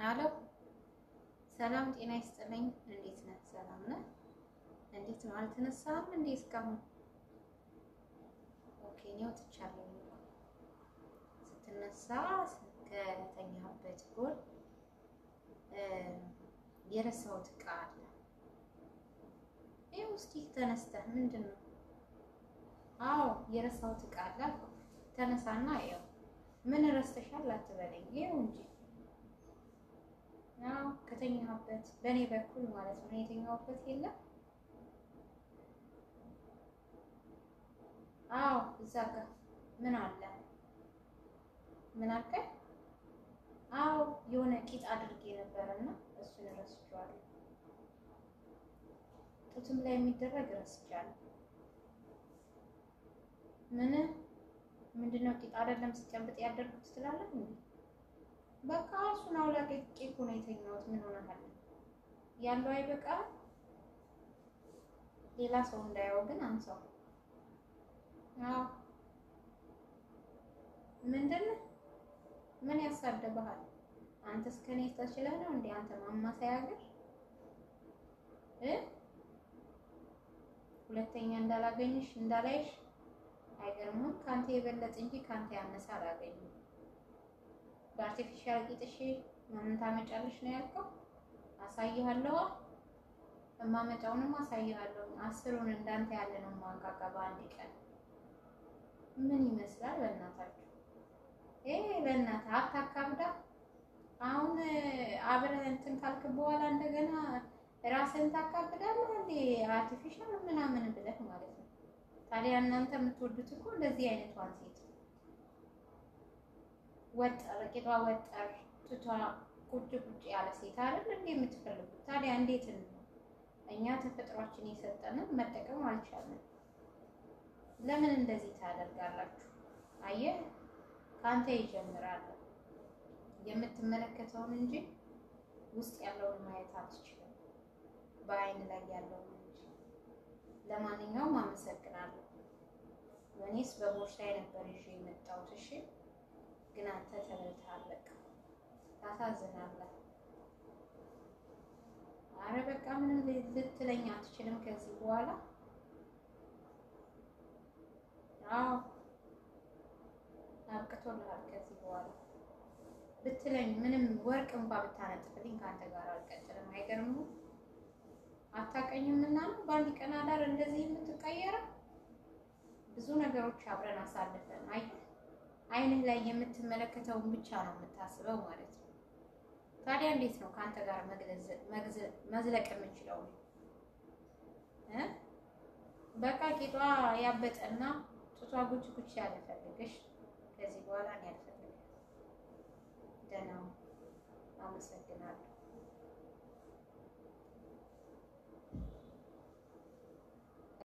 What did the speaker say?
አሎ ሰላም ጤና ይስጥልኝ። እንዴት ነህ? ሰላም ነህ? እንዴት ነው? አልተነሳህም እንዴ እስካሁን? okay እኔ ወጥቻለሁ። ስትነሳ ከተኛህበት ጎን የረሳሁት ዕቃ አለ። ይኸው እስኪ ተነስተህ ምንድን ነው? አዎ የረሳሁት ዕቃ አለ ተነሳና ይኸው ምን ረስተሻል አትበለኝ። ይኸው እንጂ ያው ከተኛሁበት በእኔ በኩል ማለት ነው። የተኛሁበት የለም። አዎ እዛ ጋር ምን አለ? ምን አልከኝ? አዎ የሆነ ቂጥ አድርጌ ነበረና እሱን ረስቼዋለሁ። ጡትም ላይ የሚደረግ ረስቻለሁ። ምን ምንድነው? ቂጥ አይደለም ስጨብጥ ያደርጉት ትላለህ? በቃ እሱን አውላቄ እኮ ነው የተኛሁት። ምን ሆነሃል? ያለው አይበቃ ሌላ ሰው እንዳያው ግን አንሳው። አዎ ምንድን ምን ያሳደበሃል? አንተ እስከኔ ተችለህ ነው እንዴ? አንተ ማማሰያ ሀገር እ ሁለተኛ እንዳላገኝሽ እንዳላይሽ አይገርምም? ካንተ የበለጠ እንጂ ካንተ ያነሰ አላገኝም። በ artificial ቂጥሽ ምን ታመጫለሽ ነው ያልከው? አሳይሃለሁ። የማመጣውንም አሳይሃለሁ። አስሩን እንዳንተ ያለ ነው ማንቃቃ በአንድ ቀን ምን ይመስላል? በእናታችሁ ይሄ በእናትህ አታካብዳ። አሁን አብረህ እንትን ካልክ በኋላ እንደገና ራስህን ታካብዳለህ እንዴ? artificial ምናምን ብለህ ማለት ነው። ታዲያ እናንተ የምትወዱት እኮ እንደዚህ አይነቷን ሴት ወጠር ቂጧ ወጠር ጡቷ ቁጭ ቁጭ ያለ ሴት አይደል እንዴ የምትፈልጉት? ታዲያ እንዴት ነው? እኛ ተፈጥሯችን የሰጠንን መጠቀም አልቻልንም። ለምን እንደዚህ ታደርጋላችሁ? አየህ፣ ከአንተ ይጀምራል። የምትመለከተውን እንጂ ውስጥ ያለውን ማየት አትችልም፣ በአይን ላይ ያለውን እንጂ። ለማንኛውም አመሰግናለሁ። እኔስ በቦርሳዬ ነበር ይዤ የመጣሁት። እሺ አንተ ተበልተሃል። በቃ ታሳዝናለህ። አረ በቃ ምንም ልትለኝ አትችልም ከዚህ በኋላ። አዎ አብቅቶልሃል። ከዚህ በኋላ ብትለኝ ምንም ወርቅ እንኳን ብታነጥፍልኝ ከአንተ ጋር አልቀጥልም። አይገርምም? አታውቀኝም እና በአንድ ቀን አዳር እንደዚህ የምትቀየረው? ብዙ ነገሮች አብረን አሳልፈን አይ አይንህ ላይ የምትመለከተውን ብቻ ነው የምታስበው ማለት ነው። ታዲያ እንዴት ነው ከአንተ ጋር መዝለቅ የምንችለው? በቃ ቂጧ ያበጠና ጡቷ ጉች ጉች ያለ ፈልገሽ ከዚህ በኋላ እኔ አልፈልግም። ደህና